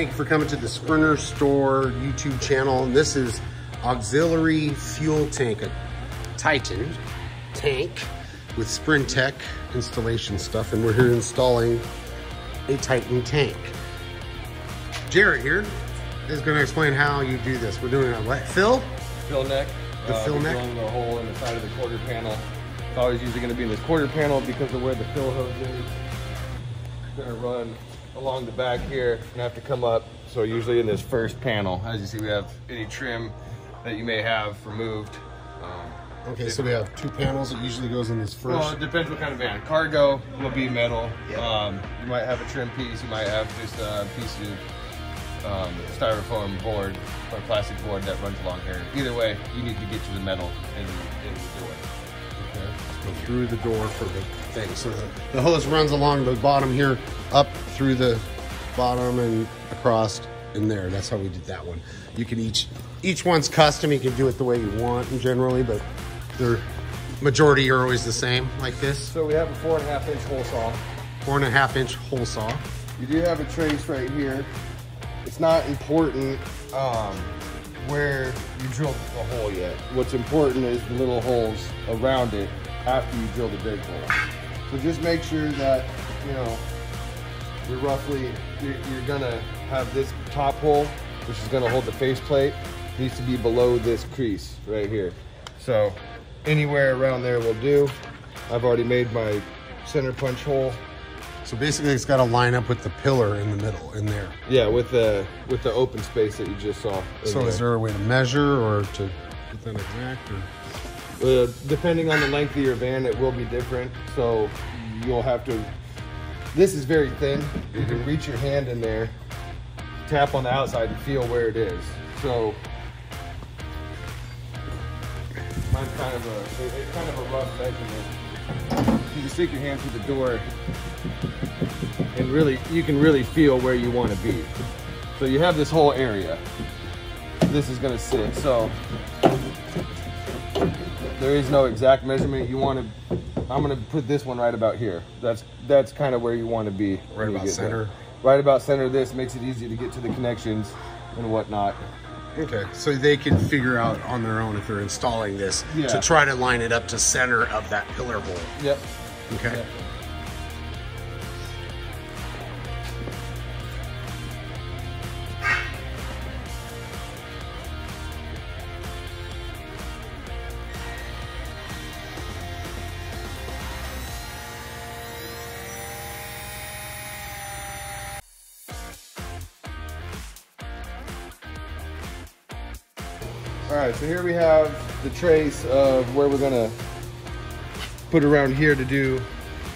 thank you for coming to the Sprinter Store YouTube channel. And this is auxiliary fuel tank, a Titan tank with Sprintech installation stuff. And we're here installing a Titan tank. Jared here is gonna explain how you do this. We're doing a what, fill? fill neck. The uh, fill neck? Drilling the hole in the side of the quarter panel. It's always usually going to be in this quarter panel because of where the fill hose is. It's going to run along the back here and have to come up. So usually in this first panel, as you see, we have any trim that you may have removed. Um, Okay, so we have two panels. It usually goes in this first. well, it depends what kind of van. Cargo will be metal. Um, you might have a trim piece. You might have just a piece of um, styrofoam board or plastic board that runs along here. Either way, you need to get to the metal in, in the door. Okay, go through the door for the thing. So the, the hose runs along the bottom here, up through the bottom and across in there. That's how we did that one. You can each each one's custom. You can do it the way you want generally, but their majority are always the same, like this. So we have a four and a half inch hole saw. Four and a half inch hole saw. You do have a trace right here. It's not important um, where you drilled the hole yet. What's important is the little holes around it after you drill the big hole. So just make sure that, you know, you're roughly, you're, you're gonna have this top hole, which is gonna hold the faceplate, needs to be below this crease right here. So anywhere around there will do. I've already made my center punch hole So basically, it's got to line up with the pillar in the middle, in there. Yeah, with the with the open space that you just saw. So is there a way to measure or to get that exact? Or? Uh, depending on the length of your van, it will be different. So you'll have to. This is very thin. You can reach your hand in there, tap on the outside, and feel where it is. So mine's kind of a it's kind of a rough measurement. You can stick your hand through the door, and really you can really feel where you want to be. So you have this whole area. This is going to sit. So there is no exact measurement. You want to. I'm going to put this one right about here. That's that's kind of where you want to be. Right about get there. center? Right about center. of This makes it easy to get to the connections and whatnot. Okay, so they can figure out on their own if they're installing this Yeah. to try to line it up to center of that pillar hole. Yep. Okay. Yep. All right, so here we have the trace of where we're gonna put around here to do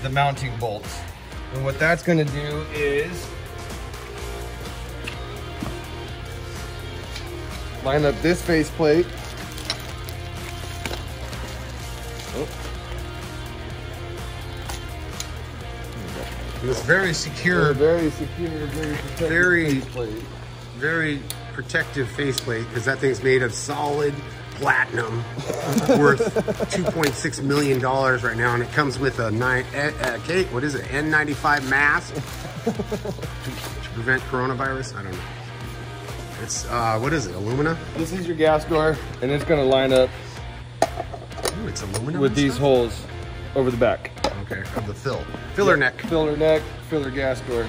the mounting bolts. And what that's gonna do is line up this faceplate. Oh, it's very secure, very secure, very protected Very- faceplate. very protective faceplate because that thing's made of solid platinum worth $2.6 million right now. And it comes with a nine, uh, uh, Kate, what is it, N95 mask to, to prevent coronavirus? I don't know. It's, uh, what is it, alumina? This is your gas door, and it's gonna line up Ooh, it's aluminum with these stuff? holes over the back. Okay, of the fill. Filler neck. Filler neck, filler gas door.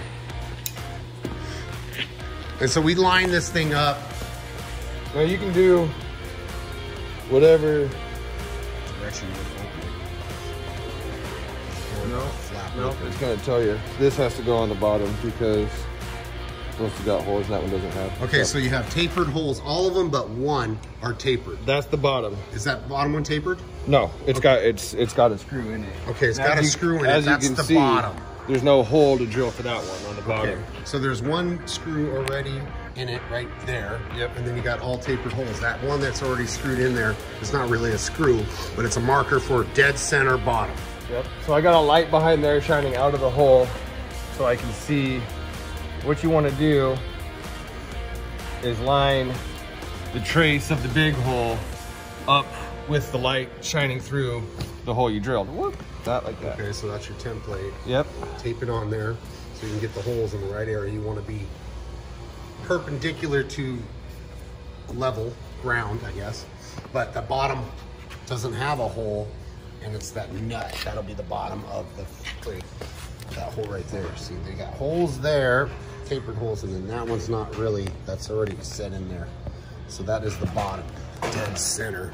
And so we line this thing up. Now you can do whatever. Direction No, flap no, open. it's gonna tell you. This has to go on the bottom because those two got holes that one doesn't have. Okay, so you have tapered holes. All of them but one are tapered. that's the bottom. Is that bottom one tapered? No, it's got it's it's got a screw in it. Okay, it's And got a you- screw in it. As That's you the see, bottom. There's no hole to drill for that one on the bottom. Okay. So there's one screw already in it right there. Yep. And then you got all tapered holes. That one that's already screwed in there is not really a screw, but it's a marker for dead center bottom. Yep. So I got a light behind there shining out of the hole so I can see what you want to do is line the trace of the big hole up with the light shining through the hole you drilled. Whoop, that like that. Okay, so that's your template. Yep. Tape it on there so you can get the holes in the right area you want to be. perpendicular to level ground, I guess. But the bottom doesn't have a hole and it's that nut. That'll be the bottom of the plate. That hole right there. See, they got holes there, tapered holes, and then that one's not really, that's already set in there. So that is the bottom, dead center.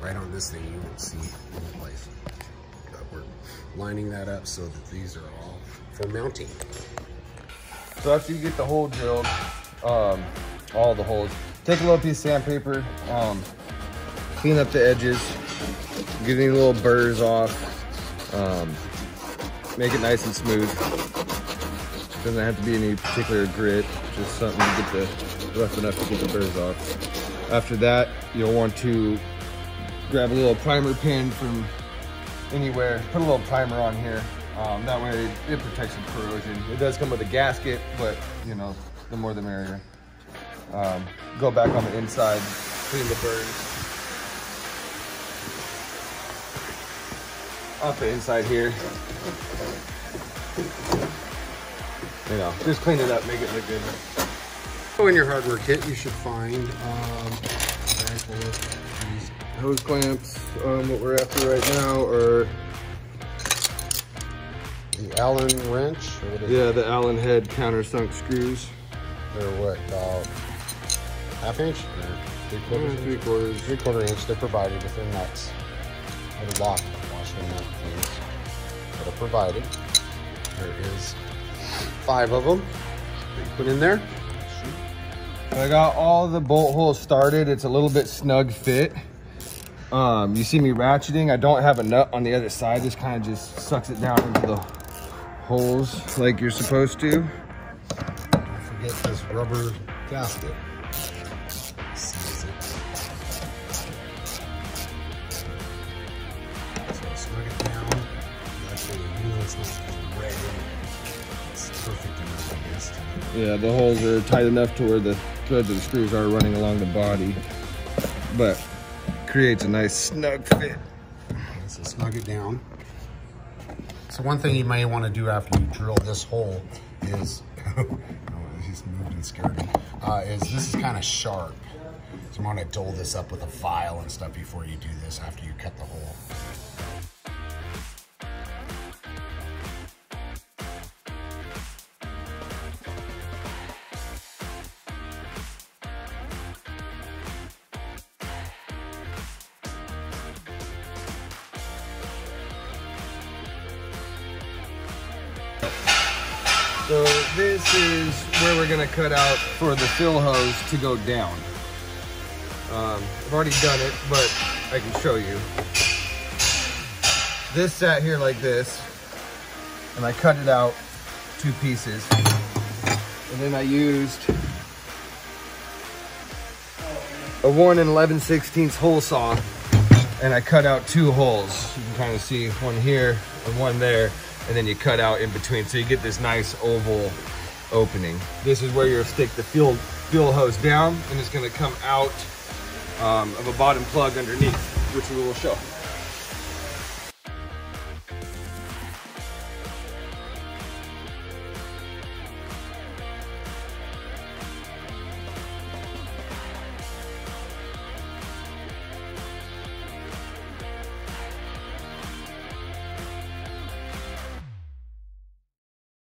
Right on this thing, you won't see any. But we're lining that up so that these are all for mounting. So after you get the hole drilled, um, all the holes, take a little piece of sandpaper, um, clean up the edges, get any little burrs off, um, make it nice and smooth. Doesn't have to be any particular grit, just something to get the rough enough to get the burrs off. After that, you'll want to grab a little primer pin from anywhere, put a little primer on here. Um, that way it, protects from corrosion. It does come with a gasket, but you know, the more the merrier. Um, go back on the inside, clean the burrs. Off the inside here. You know, just clean it up, make it look good. So in your hardware kit, you should find um, Hose clamps, um, what we're after right now are, The Allen wrench, or what is yeah, the Allen head countersunk screws. They're what, about half inch or three quarters Uh, inch? three quarters. Three quarter inch, they're provided with their nuts. They're locked, washing nut things that are provided. There is five of them that you put in there. I got all the bolt holes started. It's a little bit snug fit. Um, you see me ratcheting. I don't have a nut on the other side. This kind of just sucks it down into the holes like you're supposed to. Don't forget this rubber gasket. Yeah, the holes are tight enough to where the threads of the screws are running along the body, but creates a nice snug fit. So snug it down. So one thing you may want to do after you drill this hole is, oh, moved and scared me, uh, is this is kind of sharp. So you want to dull this up with a file and stuff before you do this after you cut the hole. So this is where we're gonna cut out for the fill hose to go down. Um, I've already done it, but I can show you. This sat here like this, and I cut it out two pieces. And then I used a one and 11 16 hole saw, and I cut out two holes. You can kind of see one here and one there, and then you cut out in between, so you get this nice oval opening. This is where you'll stick the fuel fuel hose down, and it's going to come out um, of a bottom plug underneath, which we will show.